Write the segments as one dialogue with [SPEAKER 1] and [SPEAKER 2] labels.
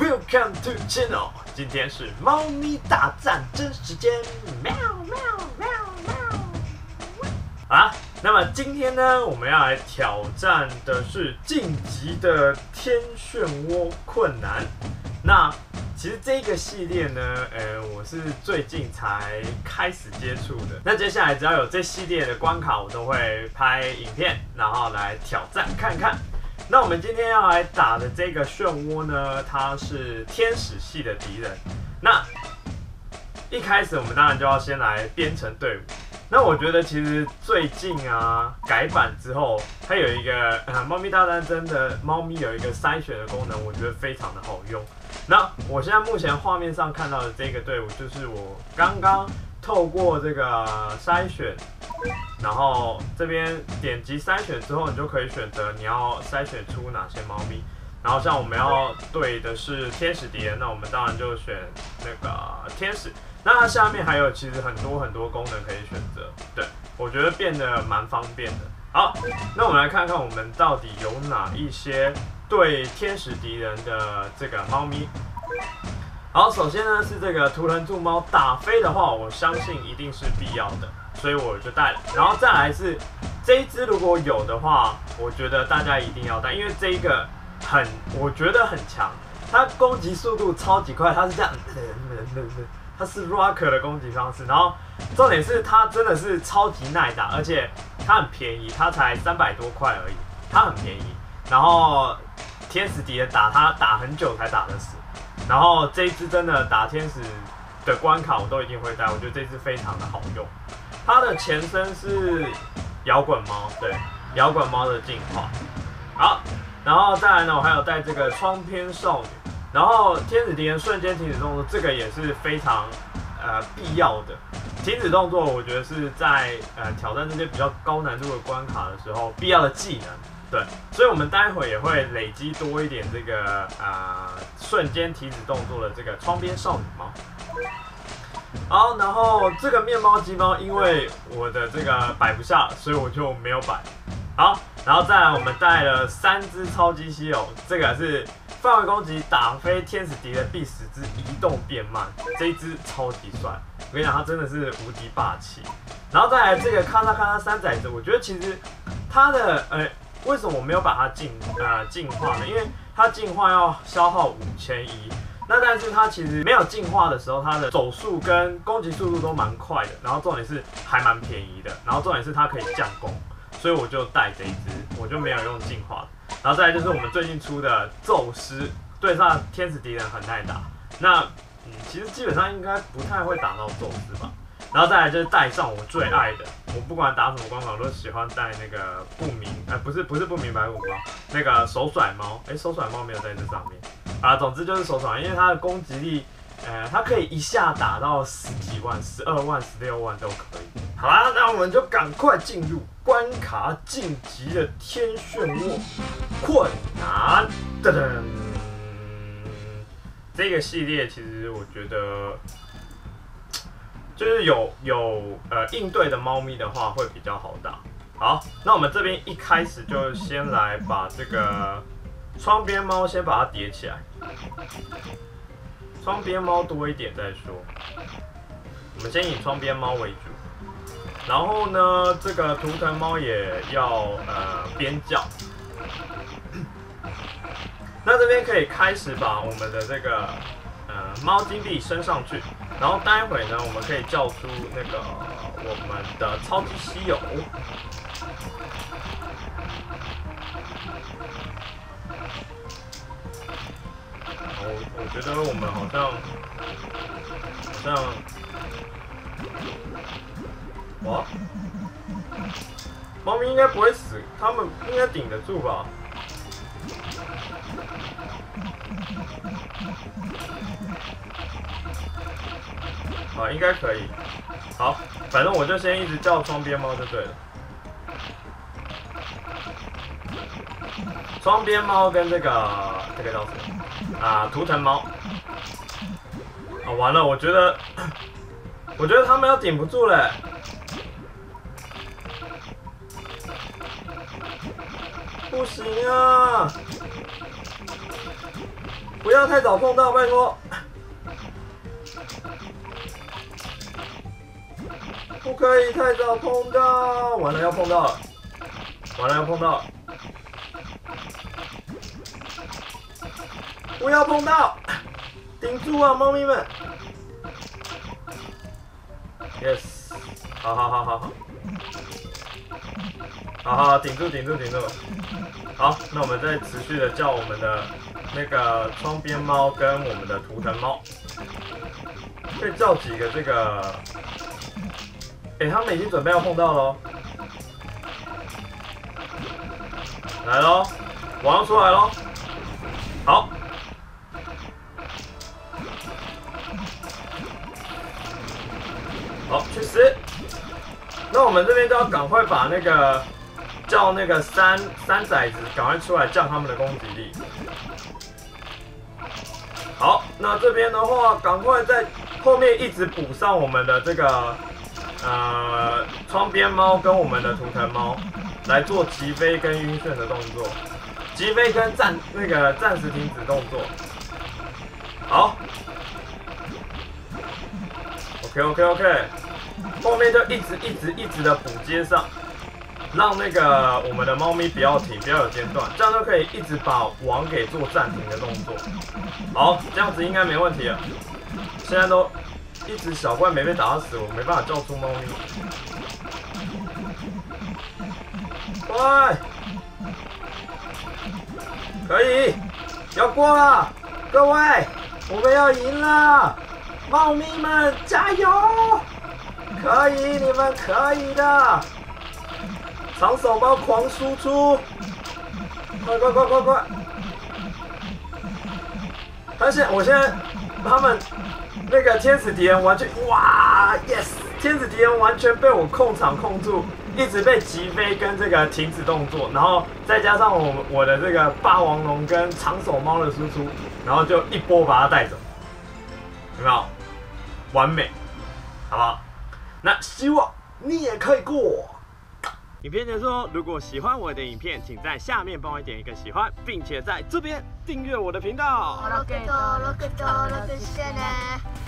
[SPEAKER 1] Welcome to channel，今天是猫咪大战争时间，喵喵喵喵。啊，那么今天呢，我们要来挑战的是晋级的天漩涡困难。那其实这个系列呢，呃，我是最近才开始接触的。那接下来只要有这系列的关卡，我都会拍影片，然后来挑战看看。那我们今天要来打的这个漩涡呢，它是天使系的敌人。那一开始我们当然就要先来编成队伍。那我觉得其实最近啊改版之后，它有一个呃 猫咪大战争的猫咪有一个筛选的功能，我觉得非常的好用。那我现在目前画面上看到的这个队伍，就是我刚刚透过这个筛选。然后这边点击筛选之后，你就可以选择你要筛选出哪些猫咪。然后像我们要对的是天使敌人，那我们当然就选那个天使。那它下面还有其实很多很多功能可以选择，对我觉得变得蛮方便的。好，那我们来看看我们到底有哪一些对天使敌人的这个猫咪。好，首先呢是这个图腾兔猫打飞的话，我相信一定是必要的。所以我就带。了，然后再来是这一只如果有的话，我觉得大家一定要带，因为这一个很，我觉得很强，它攻击速度超级快，它是这样，它是 Rocker 的攻击方式，然后重点是它真的是超级耐打，而且它很便宜，它才三百多块而已，它很便宜，然后天使敌人打它打很久才打得死，然后这一只真的打天使的关卡我都一定会带，我觉得这只非常的好用。它的前身是摇滚猫，对，摇滚猫的进化。好，然后再来呢，我还有带这个窗边少女，然后天使敌人瞬间停止动作，这个也是非常呃必要的。停止动作，我觉得是在呃挑战这些比较高难度的关卡的时候必要的技能。对，所以我们待会也会累积多一点这个啊瞬间停止动作的这个窗边少女猫。好，然后这个面包机猫，因为我的这个摆不下，所以我就没有摆。好，然后再来，我们带了三只超级稀有，这个是范围攻击打飞天使敌的必死之移动变慢，这一只超级帅，我跟你讲，它真的是无敌霸气。然后再来这个咔嚓咔嚓三崽子，我觉得其实它的呃，为什么我没有把它进呃进化呢？因为它进化要消耗五千一。那但是它其实没有进化的时候，它的走速跟攻击速度都蛮快的，然后重点是还蛮便宜的，然后重点是它可以降攻，所以我就带这一只，我就没有用进化。然后再来就是我们最近出的宙斯，对上天使敌人很耐打，那嗯其实基本上应该不太会打到宙斯吧。然后再来就是带上我最爱的，我不管打什么关卡，我都喜欢带那个不明，哎不是不是不明白五猫，那个手甩猫，哎手甩猫没有在这上面。啊，总之就是手爽，因为它的攻击力，呃，它可以一下打到十几万、十二万、十六万都可以。好啦，那我们就赶快进入关卡晋级的天漩涡困难。噔噔，这个系列其实我觉得，就是有有呃应对的猫咪的话会比较好打。好，那我们这边一开始就先来把这个。窗边猫先把它叠起来，窗边猫多一点再说。我们先以窗边猫为主，然后呢，这个图腾猫也要呃边叫。那这边可以开始把我们的这个呃猫金币升上去，然后待会呢，我们可以叫出那个我们的超级稀有。我我觉得我们好像好像哇，猫咪应该不会死，它们应该顶得住吧？好，应该可以。好，反正我就先一直叫双边猫就对了。双边猫跟这个这个叫什么？啊，图腾猫，啊，完了，我觉得，我觉得他们要顶不住了，不行啊！不要太早碰到，拜托。不可以太早碰到，完了要碰到了，完了要碰到了，不要碰到，顶住啊，猫咪们！Yes，好好好好好，好好顶住顶住顶住，好，那我们再持续的叫我们的那个窗边猫跟我们的图腾猫，可以叫几个这个。哎，他们已经准备要碰到喽，来喽，网上出来喽，好，好去死！那我们这边就要赶快把那个叫那个三三崽子赶快出来降他们的攻击力。好，那这边的话，赶快在后面一直补上我们的这个。呃，窗边猫跟我们的图腾猫来做急飞跟晕眩的动作，急飞跟暂那个暂时停止动作。好，OK OK OK，后面就一直一直一直的补接上，让那个我们的猫咪不要停，不要有间断，这样就可以一直把网给做暂停的动作。好，这样子应该没问题了。现在都。一只小怪没被打死，我没办法叫出猫咪。喂，可以，要过了，各位，我们要赢了，猫咪们加油！可以，你们可以的，长手猫狂输出，快快快快快！但是我现在他们。那个天使敌人完全哇，yes！天使敌人完全被我控场控住，一直被击飞跟这个停止动作，然后再加上我我的这个霸王龙跟长手猫的输出，然后就一波把它带走，有没有？完美，好不好？那希望你也可以过。影片结束，如果喜欢我的影片，请在下面帮我点一个喜欢，并且在这边订阅我的频道。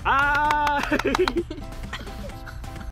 [SPEAKER 1] 啊！